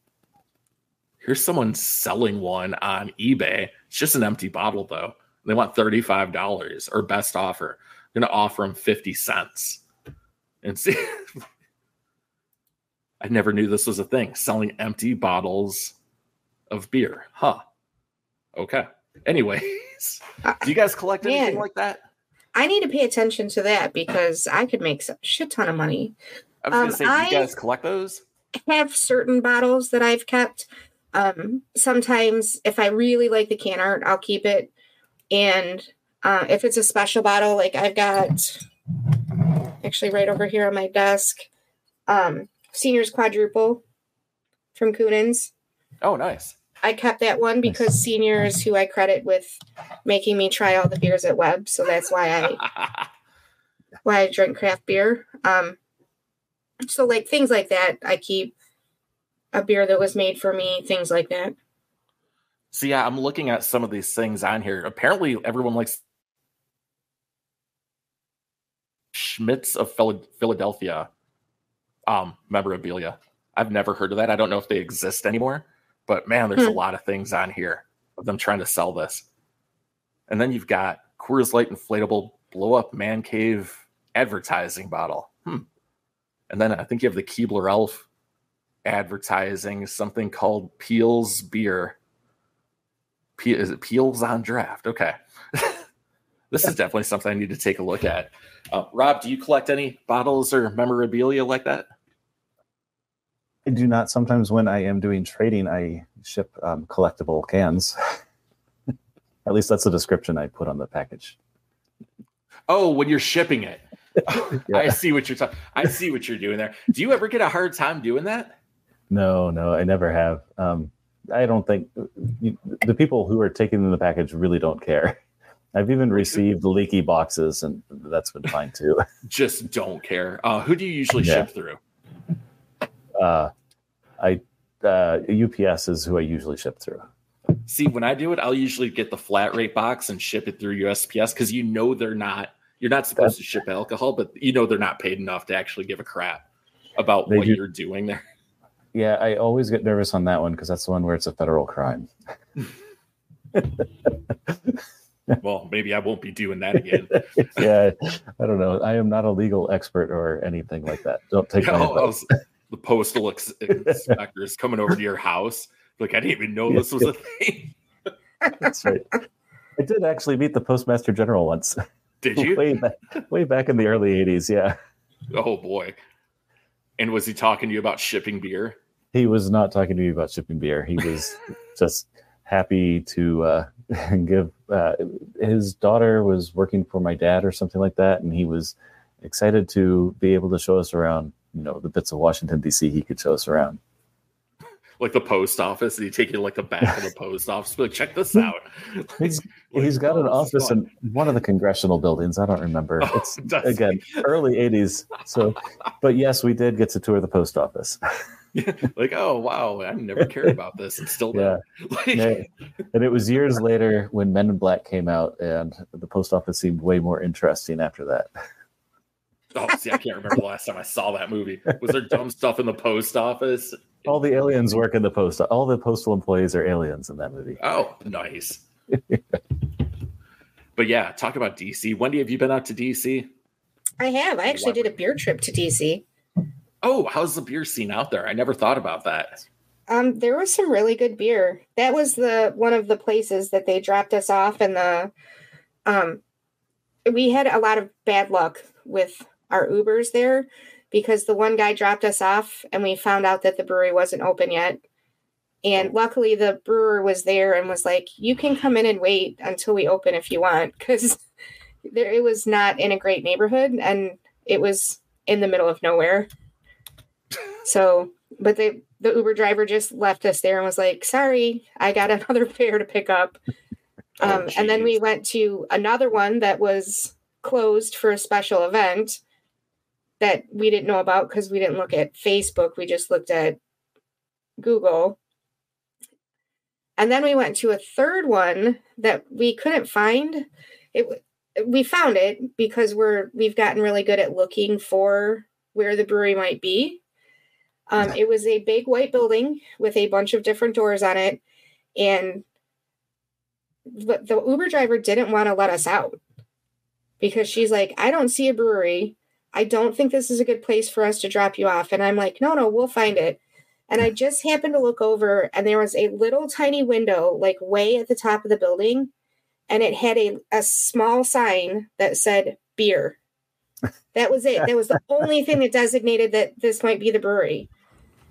here's someone selling one on eBay. It's just an empty bottle though. They want thirty five dollars or best offer. I'm gonna offer them fifty cents and see. [LAUGHS] I never knew this was a thing. Selling empty bottles of beer, huh? Okay. Anyways, [LAUGHS] do you guys collect anything man. like that? I need to pay attention to that because I could make a shit ton of money. I was gonna Um, say, do I- you guys collect those? I have certain bottles that I've kept. Um, sometimes, if I really like the can art, I'll keep it. And uh, if it's a special bottle, like I've got actually right over here on my desk, um, Seniors Quadruple from Kuhnhenn's. Oh, nice. I kept that one because seniors who I credit with making me try all the beers at Web, so that's why I [LAUGHS] why I drink craft beer. Um, so like things like that, I keep a beer that was made for me, things like that. So yeah, I'm looking at some of these things on here. Apparently, everyone likes Schmidt's of Philadelphia um, memorabilia. I've never heard of that. I don't know if they exist anymore, but man, there's a Hmm. lot of things on here of them trying to sell this. And then you've got Coors Light inflatable blow up man cave advertising bottle. Hmm. And then I think you have the Keebler Elf advertising something called Piel's Beer. Pe- is it Piel's on draft? Okay. [LAUGHS] this is definitely something I need to take a look at. Uh, Rob, do you collect any bottles or memorabilia like that? I do not. Sometimes when I am doing trading, I ship um, collectible cans. [LAUGHS] At least that's the description I put on the package. Oh, when you're shipping it. [LAUGHS] I see what you're talking. I see what you're doing there. Do you ever get a hard time doing that? No, no, I never have. Um, I don't think you, the people who are taking the package really don't care. [LAUGHS] I've even received leaky boxes, and that's been fine too. Just don't care. Uh, who do you usually Yeah. ship through? Uh, I uh, UPS is who I usually ship through. See, when I do it, I'll usually get the flat rate box and ship it through USPS because you know they're not. You're not supposed to ship alcohol, but you know they're not paid enough to actually give a crap about what do- you're doing there. Yeah, I always get nervous on that one because that's the one where it's a federal crime. [LAUGHS] Well, maybe I won't be doing that again. [LAUGHS] yeah, I don't know. I am not a legal expert or anything like that. Don't take my [LAUGHS] those- the postal ex- [LAUGHS] inspectors coming over to your house. Like I didn't even know this was a thing. That's right. I did actually meet the postmaster general once, Did you? [LAUGHS] way back, way back in the early '80s. Yeah, Oh boy. And was he talking to you about shipping beer? he was not talking to me about shipping beer. He was [LAUGHS] just happy to uh, give. Uh, his daughter was working for my dad or something like that, and he was excited to be able to show us around. You know, the bits of Washington D.C. he could show us around. Like the post office? Did he take you like the back of the [LAUGHS] post office? Like, check this out. [LAUGHS] He's [LAUGHS] Like, he's got an office fun. in one of the congressional buildings. I don't remember. Oh, It's again early '80s. So, but yes, we did get to tour the post office. like, oh wow, I never cared about this. it's still Yeah. Like, Yeah. and it was years later when Men in Black came out, and the post office seemed way more interesting after that. Oh, see, I can't remember the last time I saw that movie. Was there dumb stuff in the post office? All the aliens work in the post. All the postal employees are aliens in that movie. Oh, nice. but yeah, talk about DC. Wendy, have you been out to DC? I have. I actually did a beer trip to DC. Oh, how's the beer scene out there? I never thought about that. Um, there was some really good beer. That was the one of the places that they dropped us off, and the um, we had a lot of bad luck with our Ubers there because the one guy dropped us off, and we found out that the brewery wasn't open yet. And luckily, the brewer was there and was like, "You can come in and wait until we open if you want," [LAUGHS] because there it was not in a great neighborhood, and it was in the middle of nowhere. So, but the the Uber driver just left us there and was like, "Sorry, I got [LAUGHS] another fare to pick up." Oh, Um, and then we went to another one that was closed for a special event that we didn't know about because we didn't look at Facebook. We just looked at Google. And then we went to a third one that we couldn't find. It we found it because we're we've gotten really good at looking for where the brewery might be. Um, it was a big white building with a bunch of different doors on it, and the, the Uber driver didn't want to let us out because she's like, I don't see a brewery. I don't think this is a good place for us to drop you off. And I'm like, no, no, we'll find it. And I just happened to look over, and there was a little tiny window, like way at the top of the building, and it had a, a small sign that said beer. That was it. That was the only thing that designated that this might be the brewery.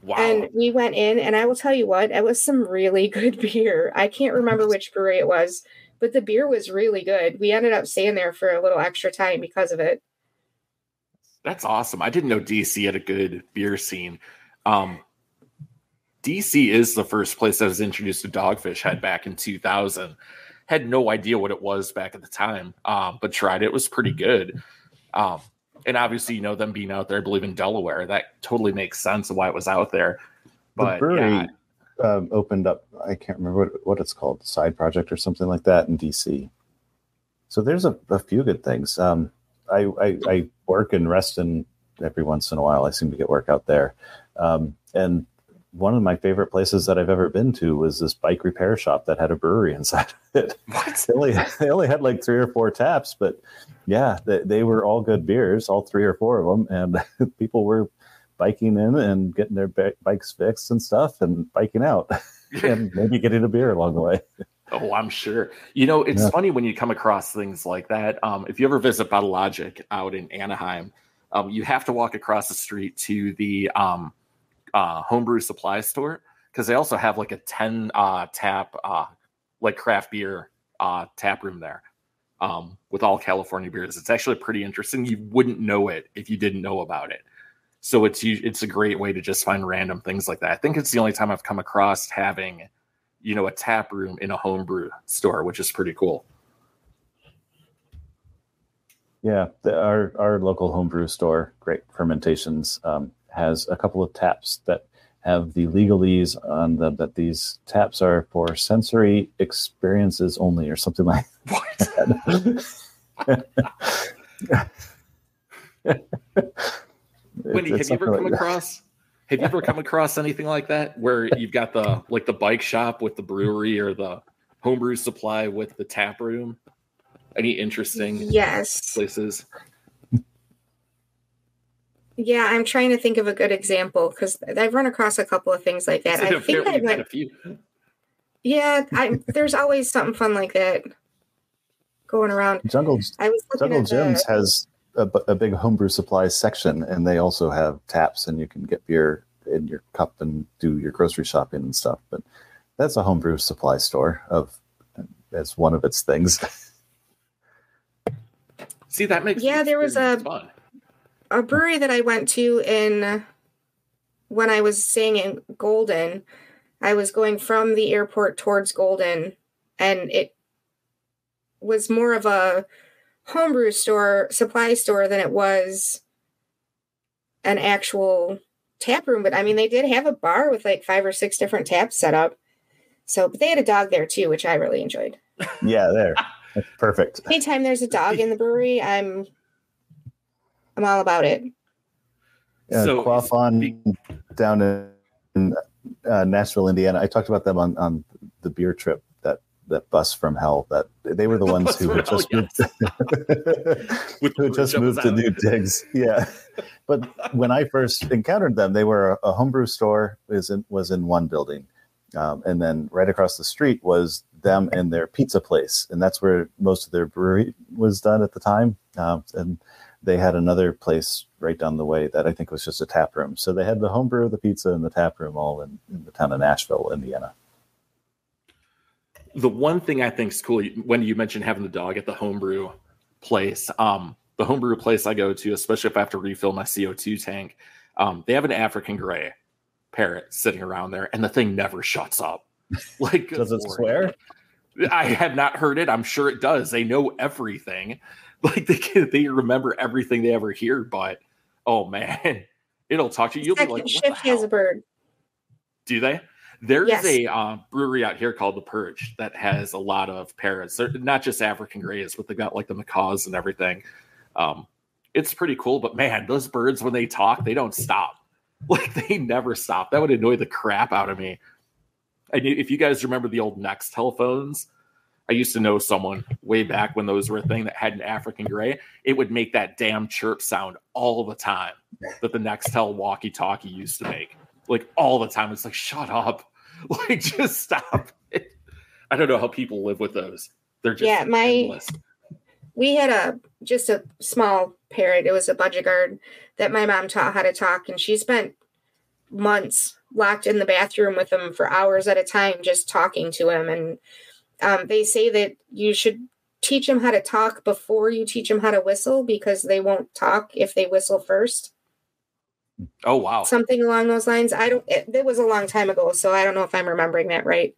Wow. And we went in, and I will tell you what, it was some really [LAUGHS] good beer. I can't remember which brewery it was, but the beer was really good. We ended up staying there for a little extra time because of it. That's awesome. I didn't know DC had a good beer scene. Um, DC is the first place I was introduced to Dogfish Head back in 2000. Had no idea what it was back at the time, um, but tried it. It was pretty good. Um, and obviously, you know, them being out there, I believe in Delaware, that totally makes sense of why it was out there. But the brewery yeah, um, opened up. I can't remember what, what it's called, side project or something like that in DC. So there's a, a few good things. Um, I, I I work in Reston every once in a while. I seem to get work out there, um, and one of my favorite places that I've ever been to was this bike repair shop that had a brewery [LAUGHS] inside of it. what? They only, they only had like three or four taps, but yeah, they, they were all good beers, all three or four of them, and [LAUGHS] people were biking in and getting their bikes fixed and stuff, and biking out, [LAUGHS] and maybe getting a beer along the way. Oh, I'm sure. You know, it's Yeah. funny when you come across things like that. Um, if you ever visit Bottle Logic out in Anaheim, um, you have to walk across the street to the um, uh, homebrew supply store because they also have like a 10 uh, tap, uh, like craft beer uh, tap room there um, with all California beers. It's actually pretty interesting. You wouldn't know it if you didn't know about it. So it's it's a great way to just find random things like that. I think it's the only time I've come across having you know, a tap room in a homebrew store, which is pretty cool. Yeah, the, our our local homebrew store, Great Fermentations, um, has a couple of taps that have the legalese on them that these taps are for sensory experiences only, or something like [LAUGHS] that. [LAUGHS] Wendy, have you ever come like across have you ever come across anything like that where you've got the like the bike shop with the brewery or the homebrew supply with the tap room? Any interesting Yes. places? Yeah, I'm trying to think of a good example because I've run across a couple of things like that. [LAUGHS] I think I Apparently you've had a few. yeah, I, there's always something fun like that going around. Jungle I was Jungle at Jim's the, has a, a big homebrew supplies section, and they also have taps, and you can get beer in your cup and do your grocery shopping and stuff. But that's a homebrew supply store of as one of its things. [LAUGHS] See, that makes Yeah, the there was a- fun. a brewery that I went to in when I was staying in Golden. I was going from the airport towards Golden, and it was more of a homebrew store, supply store, than it was an actual tap room, but I mean, they did have a bar with like five or six different taps set up. So, but they had a dog there too, which I really enjoyed. [LAUGHS] Yeah, there. That's perfect. Anytime there's a dog in the brewery, I'm I'm all about it. Yeah, So, Quaff on down in uh, Nashville, Indiana. I talked about them on, on the beer trip that bus from hell. That they were the [LAUGHS] ones [LAUGHS] who had just Hell, moved, With who just moved to new digs. Yeah, but [LAUGHS] when I first encountered them, they were a, a homebrew store. was in was in one building, um, and then right across the street was them and their pizza place, and that's where most of their brewery was done at the time. Um, and they had another place right down the way that I think was just a tap room. So they had the homebrew, the pizza, and the tap room all in, in the town of Nashville, Indiana. The one thing I think is cool when you mentioned having the dog at the homebrew place, um, the homebrew place I go to, especially if I have to refill my CO2 tank, um, they have an African gray parrot sitting around there, and the thing never shuts up. [LAUGHS] Like, good Does it lord. swear? I have not heard it. I'm sure it does. They know everything. [LAUGHS] Like they can, they remember everything they ever hear. But oh man, [LAUGHS] it'll talk to you. You'll be Second like, what shift the has a bird. Do they? There's Yes. a uh, brewery out here called The Purge that has a lot of parrots. They're not just African grays, but they've got like the macaws and everything. Um, it's pretty cool. But man, those birds when they talk, they don't stop. [LAUGHS] Like they never stop. That would annoy the crap out of me. And if you guys remember the old Nextel telephones, I used to know someone way back when those were a thing that had an African gray. It would make that damn chirp sound all the time that the Nextel walkie-talkie used to make. Like all the time. It's like, shut up. [LAUGHS] Like just stop it. I don't know how people live with those. They're just Yeah, my- endless. We had a just a small parrot. It was a budgerigar that my mom taught how to talk, and she spent months locked in the bathroom with him for hours at a time, just talking to him. And um, they say that you should teach them how to talk before you teach them how to whistle because they won't talk if they whistle first. Oh wow. Something along those lines. I don't. It, it was a long time ago, so I don't know if I'm remembering that right.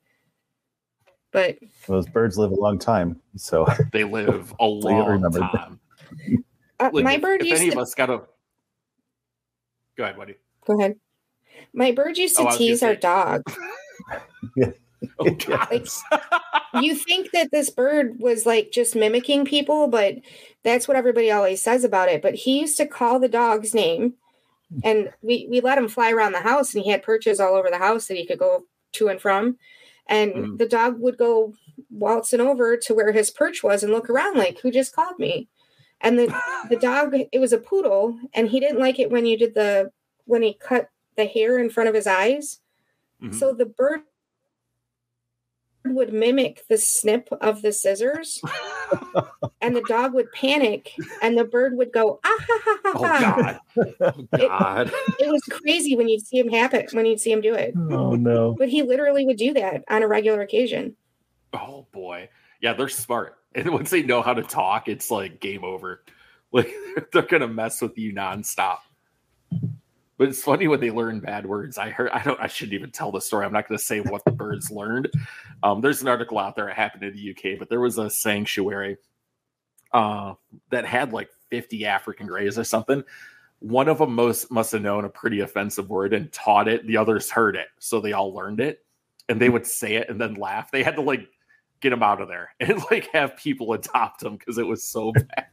But Those birds live a long time. So [LAUGHS] They live a [LAUGHS] I long remember. time. [LAUGHS] uh, Like, my if- bird if used any to of us got a go ahead, buddy. go ahead. My bird used Oh, to I tease our say- dog. Oh. Like, you think that this bird was like just mimicking people, but that's what everybody always says about it. But he used to call the dog's name, and we we let him fly around the house, and he had perches all over the house that he could go to and from. And Mhm. the dog would go waltzing over to where his perch was and look around like, "Who just called me?" And the [LAUGHS] the dog, it was a poodle, and he didn't like it when you did the when he cut the hair in front of his eyes. Mhm. So the bird would mimic the snip of the scissors, and the dog would panic, and the bird would go ah ha ha ha. ha. oh god. Oh god. It was crazy when you'd see him happen when you'd see him do it. oh no. But he literally would do that on a regular occasion. Oh boy. Yeah, they're smart. And once they know how to talk, it's like game over. [LAUGHS] Like they're gonna mess with you nonstop. But it's funny when they learn bad words. I heard I don't I shouldn't even tell the story. I'm not gonna say what the birds learned. Um, there's an article out there, it happened in the UK, but there was a sanctuary uh that had like 50 African grays or something. One of them most must have known a pretty offensive word and taught it. The others heard it, so they all learned it, and they would say it and then laugh. They had to like get them out of there [LAUGHS] and like have people adopt them because it was so [LAUGHS] bad.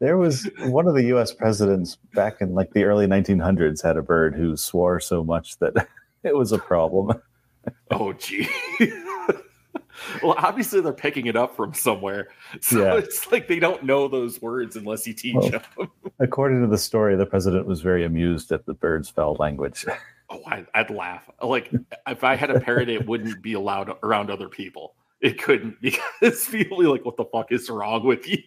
There was one of the U.S. presidents back in like the early 1900s had a bird who swore so much that [LAUGHS] it was a problem. Oh, gee. [LAUGHS] well, obviously they're picking it up from somewhere, [LAUGHS] so Yeah. it's like they don't know those words unless you teach Well, them. According to the story, the president was very amused at the bird's foul language. Oh, I, I'd laugh. Like if I had a parrot, it wouldn't be allowed around other people. It couldn't because people be like, "What the fuck is wrong with you?"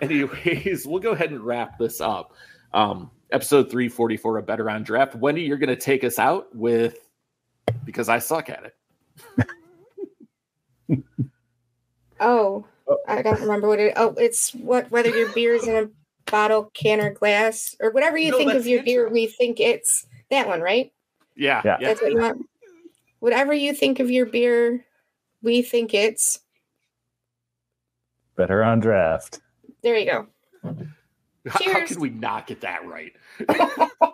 Anyways, we'll go ahead and wrap this up. Um, episode three forty four, a better on draft. Wendy, you're going to take us out with because I suck at it. Oh, [LAUGHS] Oh. I don't remember what it. Oh, it's what whether your beer is in a bottle, can, or glass, or whatever you No, think of your the beer. We think it's that one, right? Yeah, Yeah. yeah. What you want. Whatever you think of your beer, we think it's. Better on draft. There you go. How, how Cheers. could we not get that right? [LAUGHS]